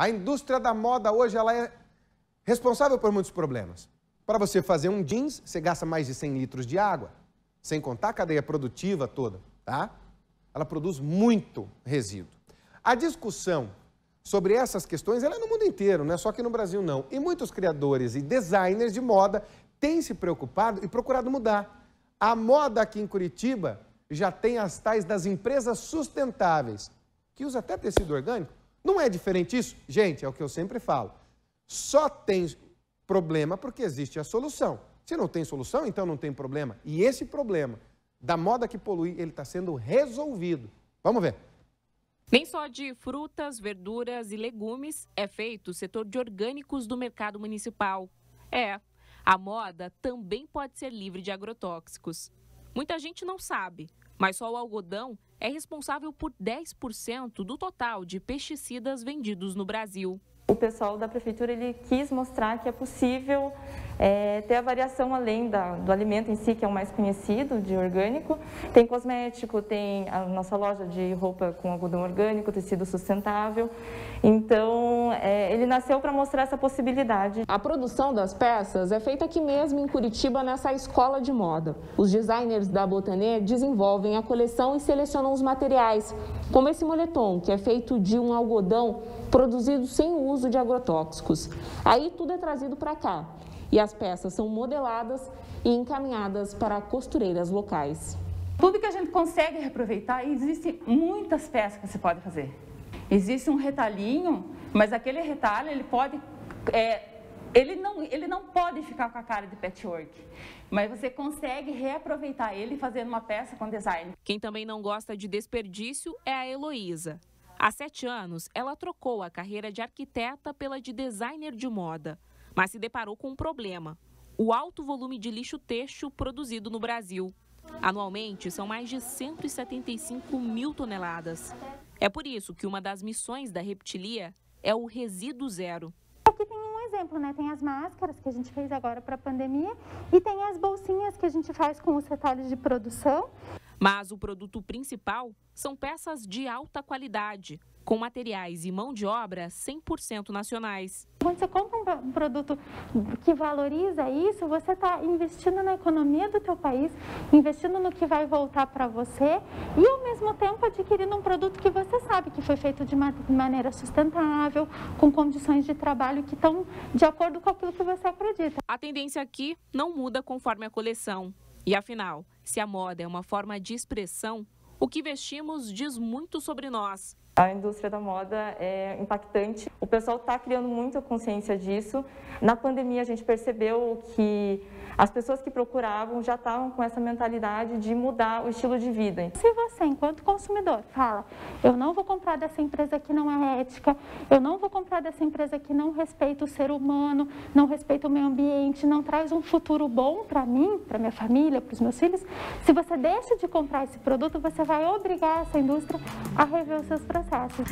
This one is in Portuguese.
A indústria da moda hoje ela é responsável por muitos problemas. Para você fazer um jeans, você gasta mais de 100 litros de água, sem contar a cadeia produtiva toda, tá? Ela produz muito resíduo. A discussão sobre essas questões ela é no mundo inteiro, não é só aqui no Brasil não. E muitos criadores e designers de moda têm se preocupado e procurado mudar. A moda aqui em Curitiba já tem as tais das empresas sustentáveis, que usa até tecido orgânico. Não é diferente isso? Gente, é o que eu sempre falo. Só tem problema porque existe a solução. Se não tem solução, então não tem problema. E esse problema da moda que polui, ele está sendo resolvido. Vamos ver. Nem só de frutas, verduras e legumes é feito o setor de orgânicos do mercado municipal. É, a moda também pode ser livre de agrotóxicos. Muita gente não sabe, mas só o algodão é responsável por 10% do total de pesticidas vendidos no Brasil. O pessoal da prefeitura ele quis mostrar que é possível é, ter a variação além da, do alimento em si, que é o mais conhecido, de orgânico. Tem cosmético, tem a nossa loja de roupa com algodão orgânico, tecido sustentável. Então, é, ele nasceu para mostrar essa possibilidade. A produção das peças é feita aqui mesmo em Curitiba, nessa escola de moda. Os designers da Botanê desenvolvem a coleção e selecionam os materiais, como esse moletom, que é feito de um algodão produzido sem o uso de agrotóxicos. Aí tudo é trazido para cá e as peças são modeladas e encaminhadas para costureiras locais. Tudo que a gente consegue reaproveitar, existem muitas peças que você pode fazer. Existe um retalhinho, mas aquele retalho ele pode é, ele não, ele não pode ficar com a cara de patchwork, mas você consegue reaproveitar ele fazendo uma peça com design. Quem também não gosta de desperdício é a Heloísa. Há sete anos, ela trocou a carreira de arquiteta pela de designer de moda, mas se deparou com um problema: o alto volume de lixo têxtil produzido no Brasil. Anualmente, são mais de 175 mil toneladas. É por isso que uma das missões da Reptilia é o resíduo zero. Aqui tem um exemplo, né? Tem as máscaras que a gente fez agora para a pandemia e tem as bolsinhas que a gente faz com os retalhos de produção. Mas o produto principal são peças de alta qualidade, com materiais e mão de obra 100% nacionais. Quando você compra um produto que valoriza isso, você está investindo na economia do teu país, investindo no que vai voltar para você e, ao mesmo tempo, adquirindo um produto que você sabe que foi feito de maneira sustentável, com condições de trabalho que estão de acordo com aquilo que você acredita. A tendência aqui não muda conforme a coleção. E afinal, se a moda é uma forma de expressão, o que vestimos diz muito sobre nós. A indústria da moda é impactante. O pessoal está criando muita consciência disso. Na pandemia, a gente percebeu que as pessoas que procuravam já estavam com essa mentalidade de mudar o estilo de vida. Se você, enquanto consumidor, fala, eu não vou comprar dessa empresa que não é ética, eu não vou comprar dessa empresa que não respeita o ser humano, não respeita o meio ambiente, não traz um futuro bom para mim, para minha família, para os meus filhos, se você deixa de comprar esse produto, você vai obrigar essa indústria a rever os seus processos fácil.